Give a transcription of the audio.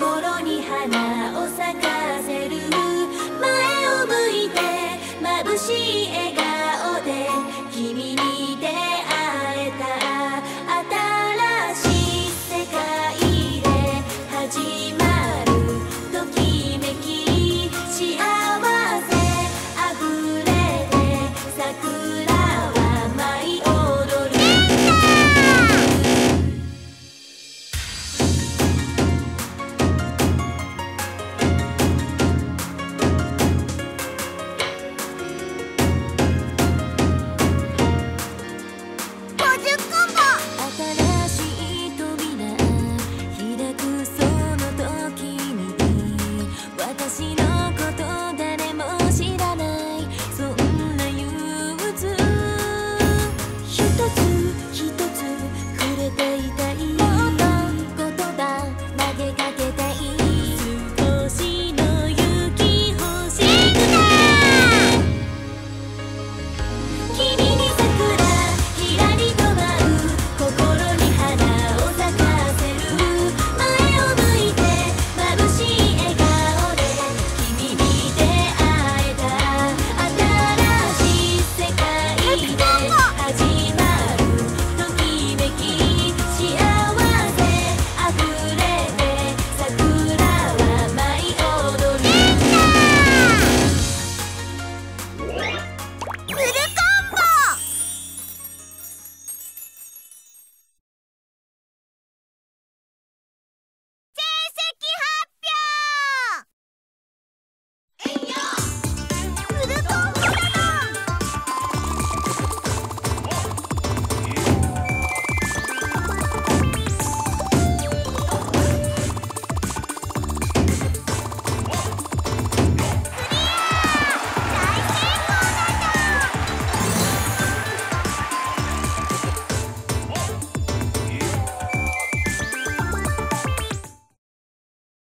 心に花。私の